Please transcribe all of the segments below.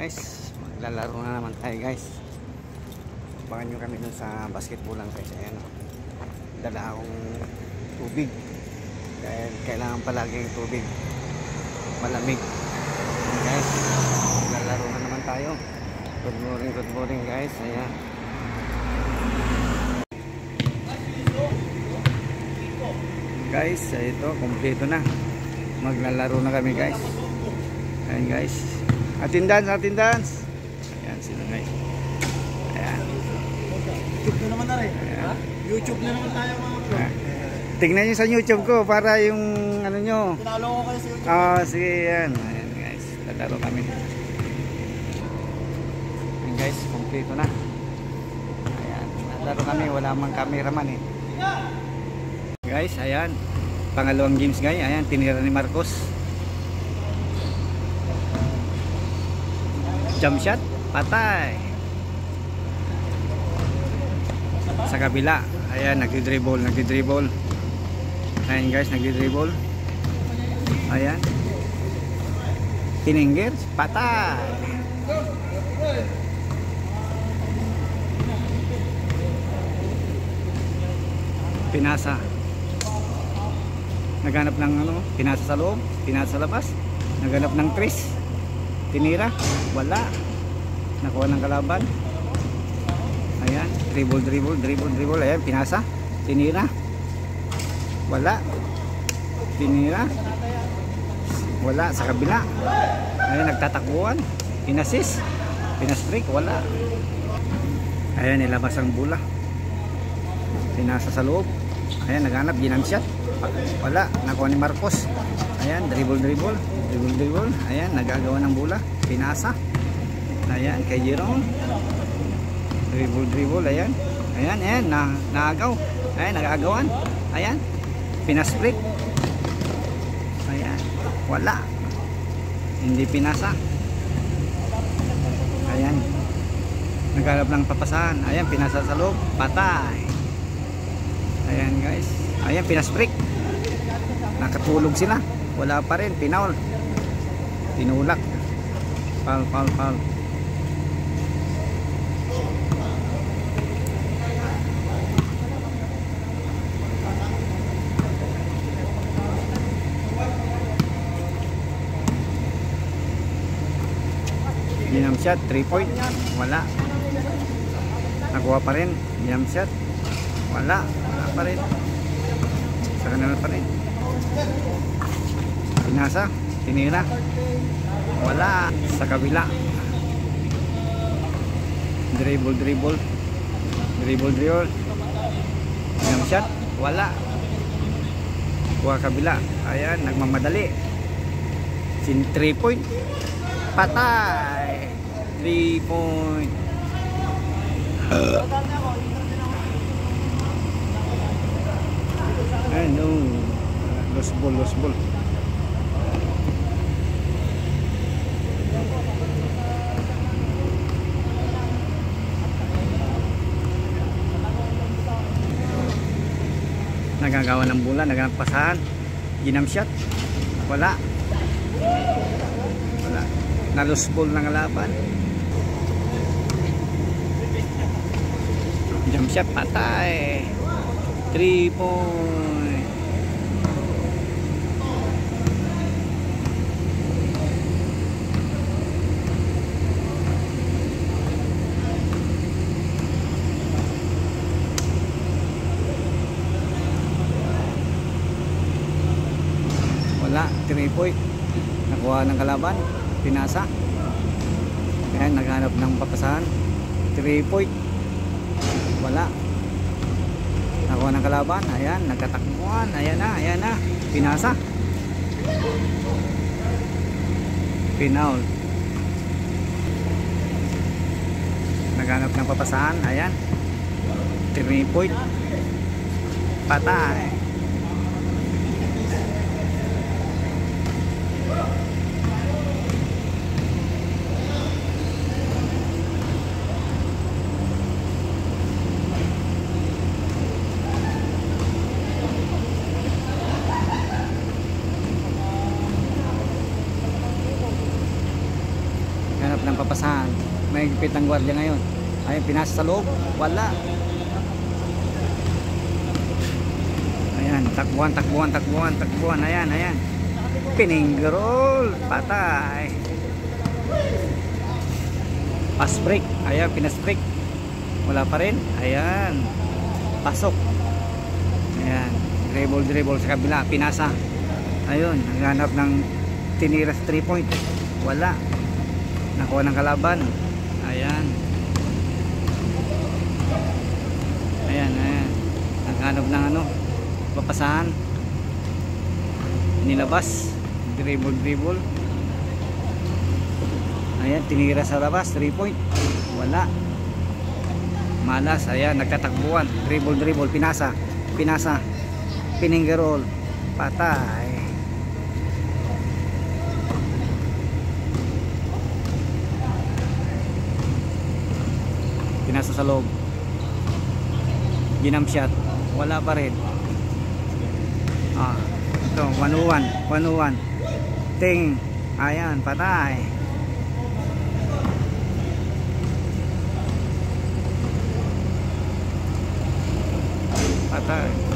guys. Maglalaro na naman tayo guys. Abangan nyo kami dun sa basketball lang guys. Ayan o dala akong tubig. Dahil kailangan palagi yung tubig. Malamig. Ayan guys maglalaro na naman tayo. Good morning good morning guys. Ayan. Guys ito kompleto na. Maglalaro na kami guys. Ayan guys attendance attendance ayan sila guys. Ayan. YouTube na naman na rin. ayan. YouTube na naman tayo mga bro. Tingnan nyo sa youtube ko para yung ano nyo Tinalo ko kayo sa YouTube. ah sige yan ayan guys. Lalaro kami. Ayan guys. Kompleto na. Ayan. Lalaro kami. Wala mang cameraman eh. Guys ayan. Pangalawang games guys. Ayan tinira ni Marcos jump shot patay. Sa kabila ayan nagdi-dribble nagdi-dribble. Ayan guys nagdi-dribble. Ayan. Tiningger patay. Pinasa. Naghanap ng ano pinasa sa loob pinasa sa labas. Naghanap ng tris tinira? Wala. Nakuha ng kalaban. Ayan dribble dribble dribble dribble. Ayan pinasa. Tinira. Wala. Tinira. Wala. Sa kabila. Ayan nagtatakbuhan. Pinasis. Pinastrik wala. Ayan nilabas ang bula. Pinasa sa loob. Ayan naghanap. Ginam shot. Wala. Nakuha ni Marcos ayan dribble dribble. Dribble dribble. Ayan nagagawa ng bula. Pinasa. Ayan kay Jerome. Dribble dribble. Ayan. Ayan ayan na naagaw. Ayan nagagawan. Ayan pinasplit. Ayan wala. Hindi pinasa. Ayan. Naghanap ng papasahan. Ayan pinasa sa loob. Patay. Ayan guys. Ayan pinasprik nakatulog sila wala pa rin pinaul tinulak pal pal pal. Ginam shot 3 point. Wala. Nakuha pa rin ginam shot wala. Wala pa rin. Sa kanila pa rin pinasa tinira. Wala sa kabila. Dribble dribble. Dribble dribble. Ginam shot? Wala. Kuha kabila. Ayan nagmamadali. Sin 3 point. Patay! 3 point. Ano lost ball lost ball nagagawa ng bola naganap pasahan. Ginam shot wala. Wala. Na lost ball ng laban. Jump shot patay. 3 point wala 3 point nakuha ng kalaban pinasa. Ayan naghanap ng papasahan. 3 point. Wala. Nakuha ng kalaban ayan nagkatakbuhan ayan na ayan na. Pinasa. Pinaul. Naghanap ng papasahan ayan. 3 point. Patay hanap ng papasahan. May higpit ang gwardiya ngayon. Ayun pinasa sa loob. Wala. Ayan takbuhan takbuhan takbuhan takbuhan. Ayan ayan. Piningrol. Patay. Pass break. Ayan, pinas break. Wala pa rin. Ayan. Pasok. Ayan. Dribble, dribble sa kabila. Pinasa. Ayun, naghanap ng tiniras 3 point. Wala. Nakuha ng kalaban. Ayan. Ayan, ayan. Naghanap ng ano, papasahan. Nilabas. Dribble, dribble. Ayan, tinira sa labas, 3 point. Wala. Malas, ayan, nagtatakbuhan. Dribble, dribble, pinasa. Pinasa. Piningerol. Patay. Pinasa sa loob. Ginam shot. Wala pa rin. Ah, ito, 101. 101. Ting. Ayan, patay. Patay.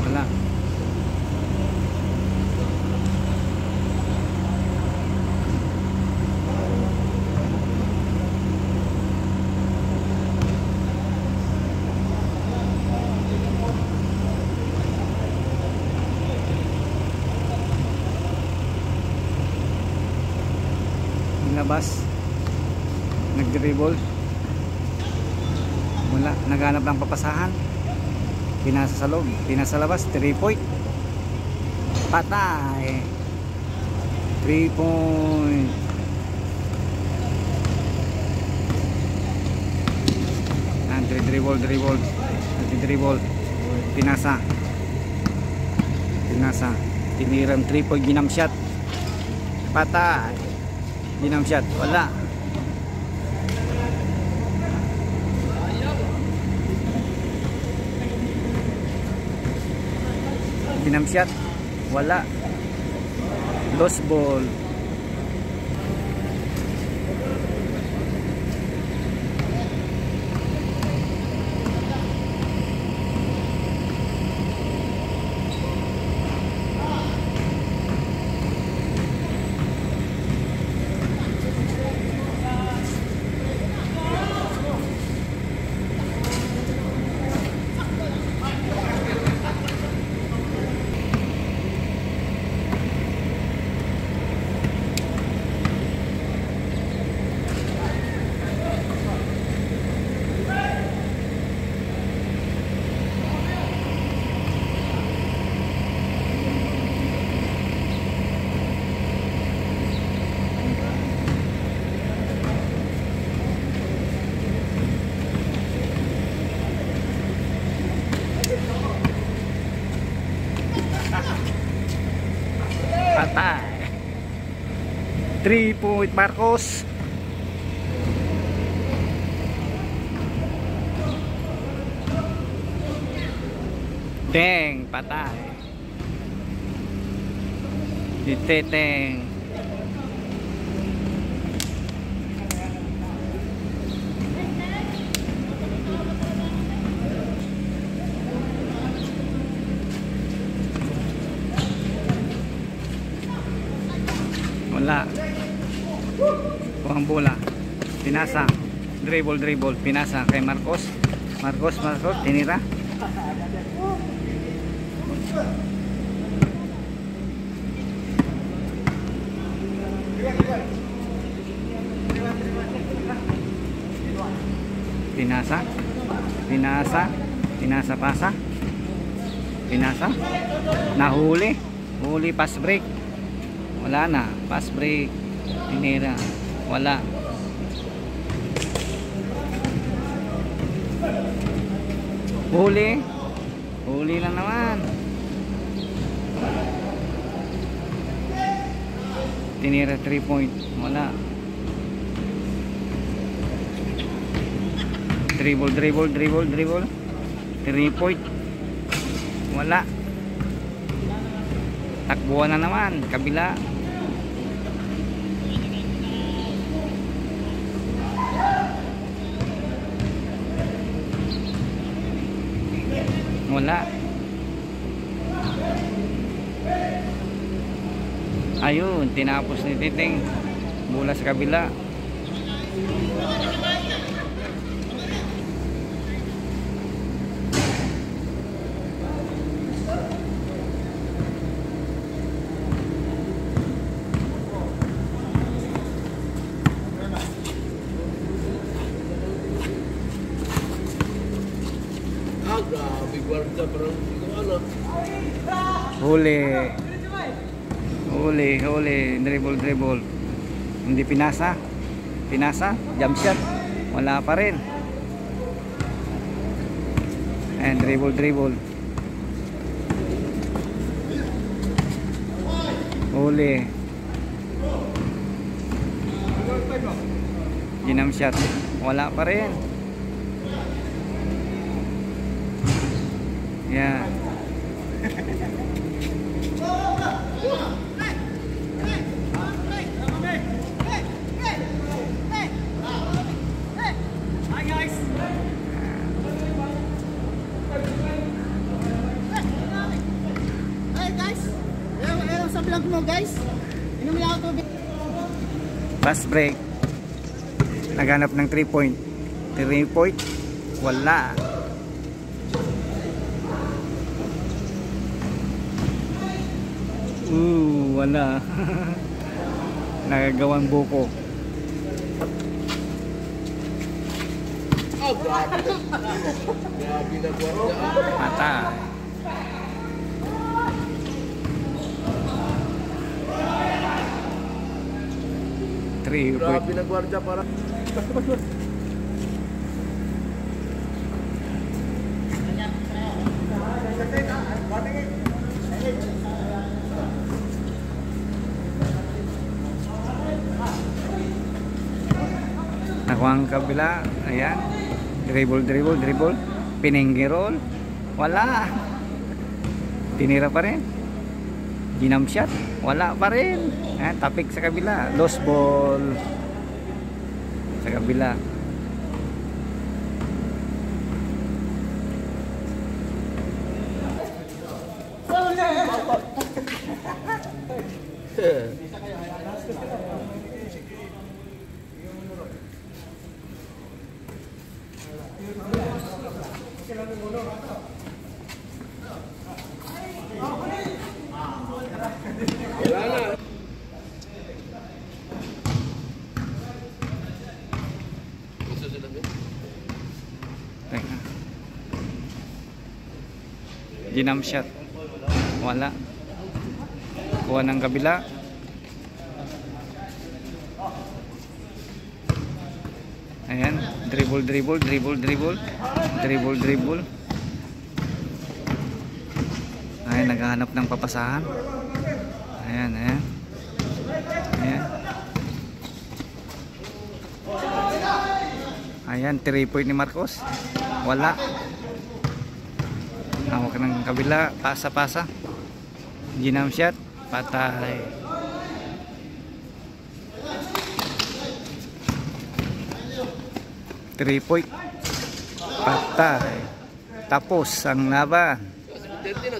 Nilabas. Nag-dribble. Wala. Naghanap ng papasahan. Pinasa sa loob. Pinasa sa labas. 3 point. Patay. 3 point. Dribble, dribble. Dribble. Pinasa. Pinasa. Tiniram 3 point. Ginam shot. Patay. Ginam shot. Wala. Ginam shot. Wala. Lost ball. Patay. 3 point Marcos. Teng, patay. Iteteng. Pinasa. Dribble, dribble. Pinasa kay Marcos. Marcos, Marcos. Tinira. Pinasa. Pinasa. Pinasa pasa. Pinasa. Nahuli. Huli pass break. Wala na. Pass break. Tinira. Wala. Huli. Huli lang naman. Tinira 3 point. Wala. Dribble, dribble, dribble, dribble. 3 point. Wala. Takbuhan na naman. Kabila. Wala. Ayun, tinapos ni Titing. Mula sa kabila. Ah, grabe, gwarda, parang hindi ko alam. Huli. Huli, huli. Dribble, dribble. Hindi pinasa. Pinasa. Jump shot. Wala pa rin. And dribble, dribble. Huli. Ginam shot. Wala pa rin. Yeah. Vlog mo guys! Inom lang ako tubig. Fast break. Naghanap ng 3 point. 3 point. Wala. Ooh, wala. Nagagawang buko. Ah, grabe. grabe na gwarda. ah. Mata. Three point. Grabe na gwarda, parang... Nakuha ang kabila. Ayan. Dribble, dribble, dribble. Pinenggi roll. Wala. Tinira pa rin. Ginam shot. Wala pa rin. Ayan, tapik sa kabila. Lost ball. Sa kabila. Wala Teka. Ginam shot. Wala. Kuha ng kabila. Ayan. Dribble, dribble, dribble, dribble. Dribble, dribble. Ayan, naghahanap ng papasahan. Ayan, ayan. Ayan. Ayan, 3 point ni Marcos. Wala. Hawak ng kabila, pasa-pasa. Ginam shot, patay. Three point. Patay. Tapos ang laban. Kasi 30 na,